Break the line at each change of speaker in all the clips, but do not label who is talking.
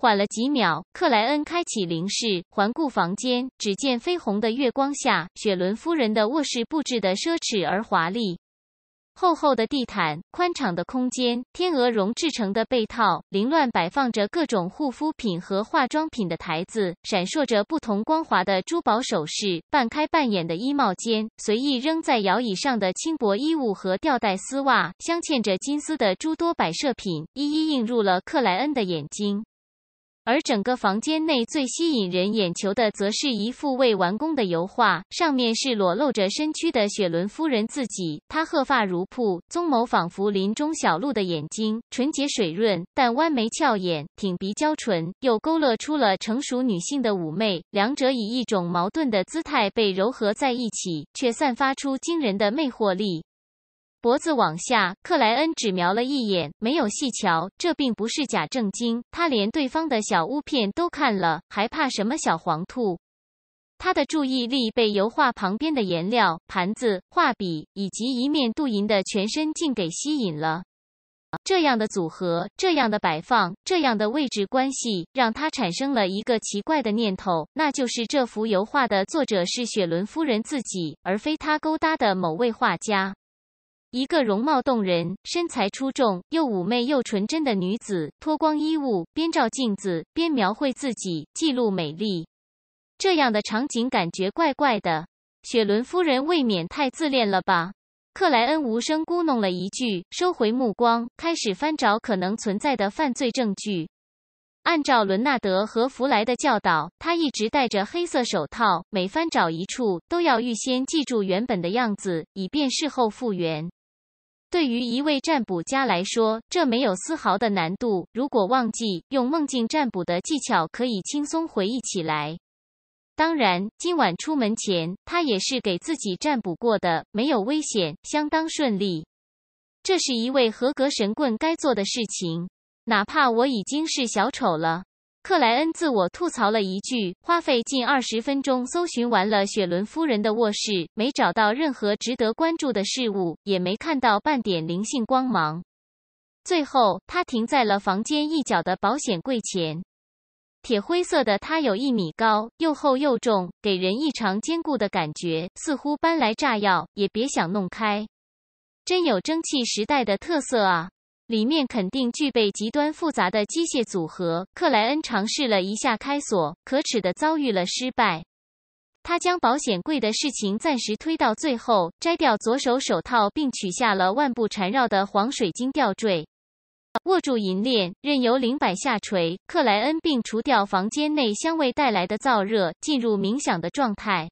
缓了几秒，克莱恩开启灵视，环顾房间，只见绯红的月光下，雪伦夫人的卧室布置的奢侈而华丽。厚厚的地毯，宽敞的空间，天鹅绒制成的被套，凌乱摆放着各种护肤品和化妆品的台子，闪烁着不同光滑的珠宝首饰，半开半掩的衣帽间，随意扔在摇椅上的轻薄衣物和吊带丝袜，镶嵌着金丝的诸多摆设品，一一映入了克莱恩的眼睛。而整个房间内最吸引人眼球的，则是一幅未完工的油画，上面是裸露着身躯的雪伦夫人自己。她鹤发如瀑，棕眸仿佛林中小鹿的眼睛，纯洁水润，但弯眉翘眼，挺鼻娇唇，又勾勒出了成熟女性的妩媚。两者以一种矛盾的姿态被糅合在一起，却散发出惊人的魅惑力。脖子往下，克莱恩只瞄了一眼，没有细瞧。这并不是假正经，他连对方的小污片都看了，还怕什么小黄兔？他的注意力被油画旁边的颜料、盘子、画笔以及一面镀银的全身镜给吸引了。这样的组合，这样的摆放，这样的位置关系，让他产生了一个奇怪的念头，那就是这幅油画的作者是雪伦夫人自己，而非他勾搭的某位画家。一个容貌动人、身材出众、又妩媚又纯真的女子，脱光衣物，边照镜子边描绘自己，记录美丽。这样的场景感觉怪怪的。雪伦夫人未免太自恋了吧？克莱恩无声咕哝了一句，收回目光，开始翻找可能存在的犯罪证据。按照伦纳德和弗莱的教导，他一直戴着黑色手套，每翻找一处，都要预先记住原本的样子，以便事后复原。对于一位占卜家来说，这没有丝毫的难度。如果忘记用梦境占卜的技巧，可以轻松回忆起来。当然，今晚出门前，他也是给自己占卜过的，没有危险，相当顺利。这是一位合格神棍该做的事情，哪怕我已经是小丑了。克莱恩自我吐槽了一句，花费近二十分钟搜寻完了雪伦夫人的卧室，没找到任何值得关注的事物，也没看到半点灵性光芒。最后，他停在了房间一角的保险柜前。铁灰色的它有一米高，又厚又重，给人异常坚固的感觉，似乎搬来炸药也别想弄开。真有蒸汽时代的特色啊！里面肯定具备极端复杂的机械组合。克莱恩尝试了一下开锁，可耻的遭遇了失败。他将保险柜的事情暂时推到最后，摘掉左手手套，并取下了腕部缠绕的黄水晶吊坠，握住银链，任由灵摆下垂。克莱恩并除掉房间内香味带来的燥热，进入冥想的状态。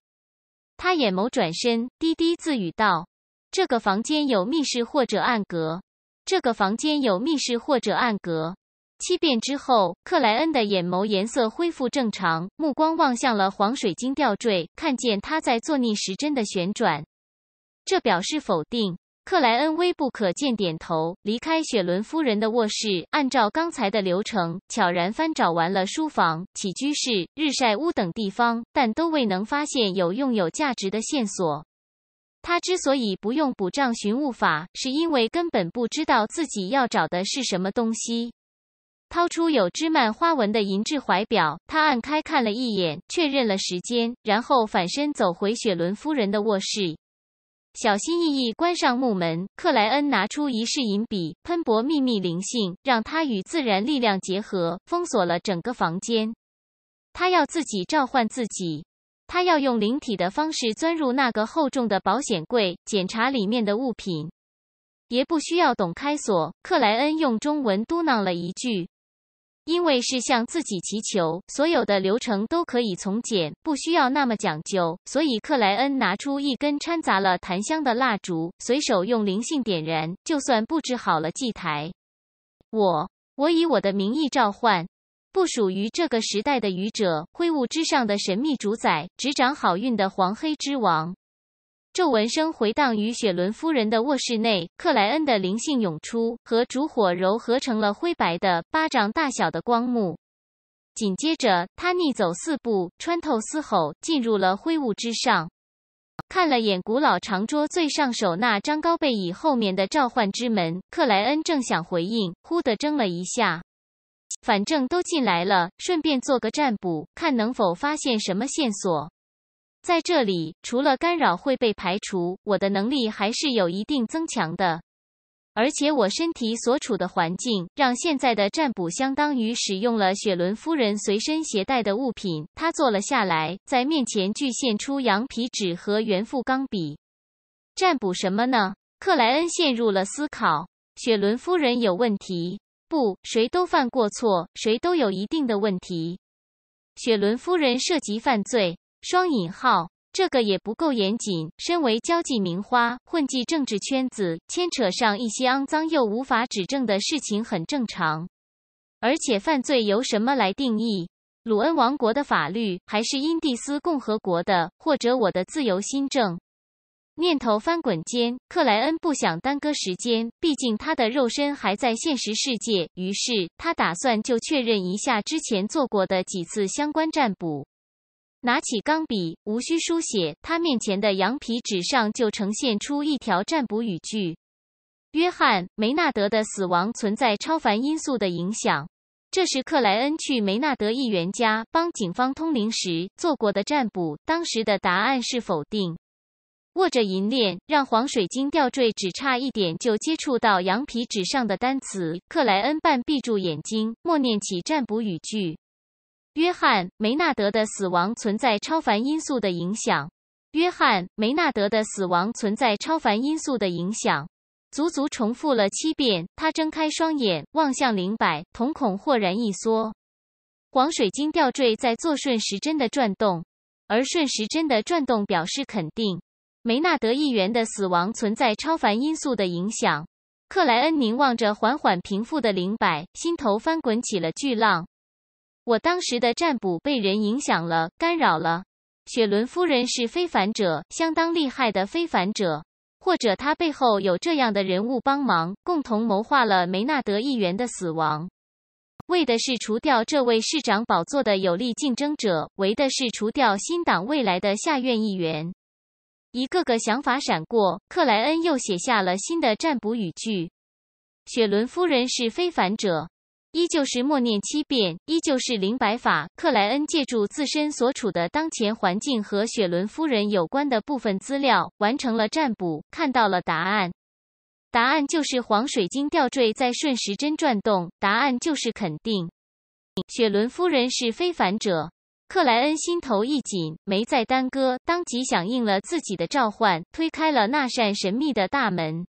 他眼眸转身，低低自语道：“这个房间有密室或者暗格。”这个房间有密室或者暗格。七遍之后，克莱恩的眼眸颜色恢复正常，目光望向了黄水晶吊坠，看见它在做逆时针的旋转。这表示否定。克莱恩微不可见点头，离开雪伦夫人的卧室，按照刚才的流程，悄然翻找完了书房、起居室、日晒屋等地方，但都未能发现有用有价值的线索。他之所以不用补账寻物法，是因为根本不知道自己要找的是什么东西。掏出有枝蔓花纹的银质怀表，他按开看了一眼，确认了时间，然后反身走回雪伦夫人的卧室，小心翼翼关上木门。克莱恩拿出一式银笔，喷薄秘密灵性，让它与自然力量结合，封锁了整个房间。他要自己召唤自己。他要用灵体的方式钻入那个厚重的保险柜，检查里面的物品，也不需要懂开锁。克莱恩用中文嘟囔了一句：“因为是向自己祈求，所有的流程都可以从简，不需要那么讲究。”所以克莱恩拿出一根掺杂了檀香的蜡烛，随手用灵性点燃，就算布置好了祭台。我，我以我的名义召唤。不属于这个时代的愚者，灰雾之上的神秘主宰，执掌好运的黄黑之王。皱纹声回荡于雪伦夫人的卧室内，克莱恩的灵性涌出，和烛火柔合成了灰白的巴掌大小的光幕。紧接着，他逆走四步，穿透嘶吼，进入了灰雾之上。看了眼古老长桌最上手那张高背椅后面的召唤之门，克莱恩正想回应，忽地怔了一下。反正都进来了，顺便做个占卜，看能否发现什么线索。在这里，除了干扰会被排除，我的能力还是有一定增强的。而且我身体所处的环境，让现在的占卜相当于使用了雪伦夫人随身携带的物品。她坐了下来，在面前具现出羊皮纸和圆副钢笔。占卜什么呢？克莱恩陷入了思考。雪伦夫人有问题？不，谁都犯过错，谁都有一定的问题。雪伦夫人涉及犯罪。双引号，这个也不够严谨。身为交际名花，混迹政治圈子，牵扯上一些肮脏又无法指证的事情很正常。而且犯罪由什么来定义？鲁恩王国的法律，还是因蒂斯共和国的，或者我的自由新政？念头翻滚间，克莱恩不想耽搁时间，毕竟他的肉身还在现实世界。于是他打算就确认一下之前做过的几次相关占卜。拿起钢笔，无需书写，他面前的羊皮纸上就呈现出一条占卜语句：约翰·梅纳德的死亡存在超凡因素的影响。这是克莱恩去梅纳德议员家帮警方通灵时做过的占卜，当时的答案是否定。握着银链，让黄水晶吊坠只差一点就接触到羊皮纸上的单词。克莱恩半闭住眼睛，默念起占卜语句。约翰·梅纳德的死亡存在超凡因素的影响。约翰·梅纳德的死亡存在超凡因素的影响。足足重复了七遍。他睁开双眼，望向灵摆，瞳孔豁然一缩。黄水晶吊坠在做顺时针的转动，而顺时针的转动表示肯定。梅纳德议员的死亡存在超凡因素的影响。克莱恩凝望着缓缓平复的灵摆，心头翻滚起了巨浪。我当时的占卜被人影响了，干扰了。雪伦夫人是非凡者，相当厉害的非凡者，或者他背后有这样的人物帮忙，共同谋划了梅纳德议员的死亡，为的是除掉这位市长宝座的有力竞争者，为的是除掉新党未来的下院议员。一个个想法闪过，克莱恩又写下了新的占卜语句：雪伦夫人是非凡者。依旧是默念七遍，依旧是灵摆法。克莱恩借助自身所处的当前环境和雪伦夫人有关的部分资料，完成了占卜，看到了答案。答案就是黄水晶吊坠在顺时针转动。答案就是肯定，雪伦夫人是非凡者。克莱恩心头一紧，没再耽搁，当即响应了自己的召唤，推开了那扇神秘的大门。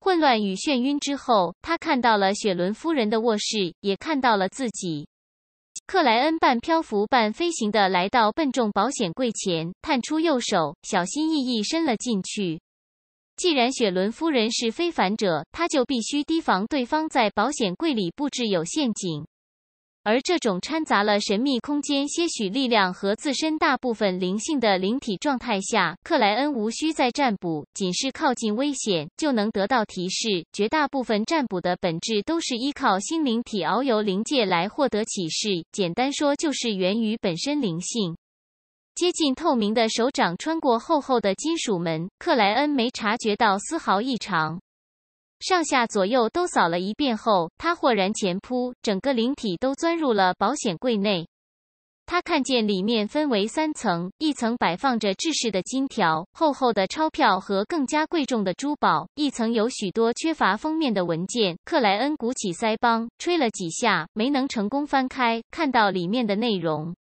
混乱与眩晕之后，他看到了雪伦夫人的卧室，也看到了自己。克莱恩半漂浮半飞行的来到笨重保险柜前，探出右手，小心翼翼伸了进去。既然雪伦夫人是非凡者，他就必须提防对方在保险柜里布置有陷阱。而这种掺杂了神秘空间些许力量和自身大部分灵性的灵体状态下，克莱恩无需再占卜，仅是靠近危险就能得到提示。绝大部分占卜的本质都是依靠心灵体遨游灵界来获得启示，简单说就是源于本身灵性。接近透明的手掌穿过厚厚的金属门，克莱恩没察觉到丝毫异常。上下左右都扫了一遍后，他豁然前扑，整个灵体都钻入了保险柜内。他看见里面分为三层，一层摆放着制式的金条、厚厚的钞票和更加贵重的珠宝；一层有许多缺乏封面的文件。克莱恩鼓起腮帮，吹了几下，没能成功翻开，看到里面的内容。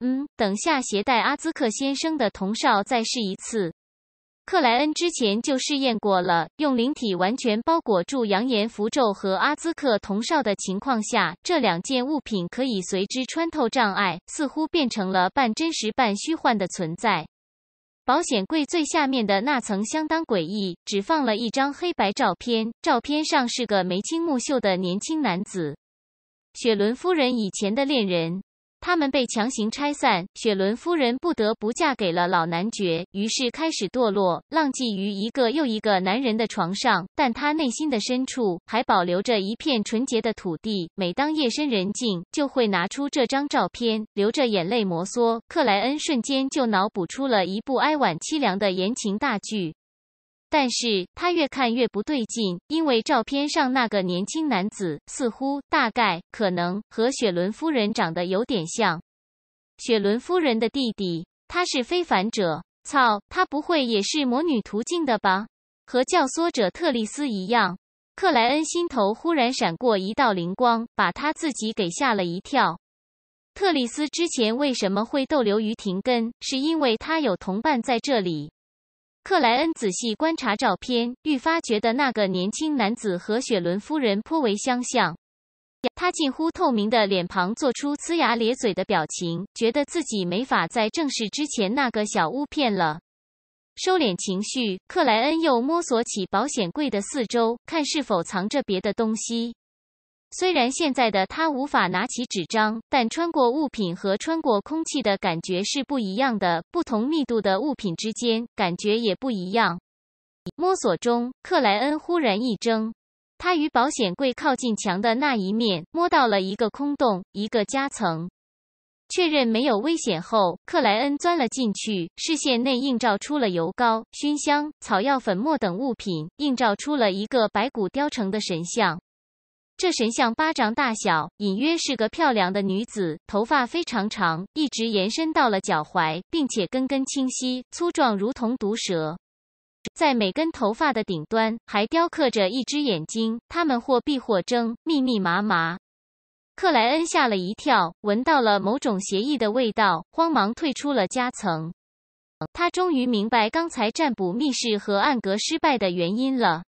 嗯，等下携带阿兹克先生的铜哨再试一次。克莱恩之前就试验过了，用灵体完全包裹住扬言符咒和阿兹克铜哨的情况下，这两件物品可以随之穿透障碍，似乎变成了半真实半虚幻的存在。保险柜最下面的那层相当诡异，只放了一张黑白照片，照片上是个眉清目秀的年轻男子，雪伦夫人以前的恋人。他们被强行拆散，雪伦夫人不得不嫁给了老男爵，于是开始堕落，浪迹于一个又一个男人的床上。但她内心的深处还保留着一片纯洁的土地。每当夜深人静，就会拿出这张照片，流着眼泪摩挲。克莱恩瞬间就脑补出了一部哀婉凄凉的言情大剧。但是他越看越不对劲，因为照片上那个年轻男子似乎、大概、可能和雪伦夫人长得有点像。雪伦夫人的弟弟，他是非凡者。操，他不会也是魔女途径的吧？和教唆者特丽斯一样。克莱恩心头忽然闪过一道灵光，把他自己给吓了一跳。特丽斯之前为什么会逗留于廷根？是因为他有同伴在这里。克莱恩仔细观察照片，愈发觉得那个年轻男子和雪伦夫人颇为相像。他近乎透明的脸庞做出呲牙咧嘴的表情，觉得自己没法再正视之前那个小巫骗了。收敛情绪，克莱恩又摸索起保险柜的四周，看是否藏着别的东西。虽然现在的他无法拿起纸张，但穿过物品和穿过空气的感觉是不一样的。不同密度的物品之间感觉也不一样。摸索中，克莱恩忽然一怔，他与保险柜靠近墙的那一面摸到了一个空洞，一个夹层。确认没有危险后，克莱恩钻了进去，视线内映照出了油膏、熏香、草药粉末等物品，映照出了一个白骨雕成的神像。这神像巴掌大小，隐约是个漂亮的女子，头发非常长，一直延伸到了脚踝，并且根根清晰、粗壮，如同毒蛇。在每根头发的顶端还雕刻着一只眼睛，它们或闭或睁，密密麻麻。克莱恩吓了一跳，闻到了某种邪异的味道，慌忙退出了夹层。他终于明白刚才占卜密室和暗格失败的原因了。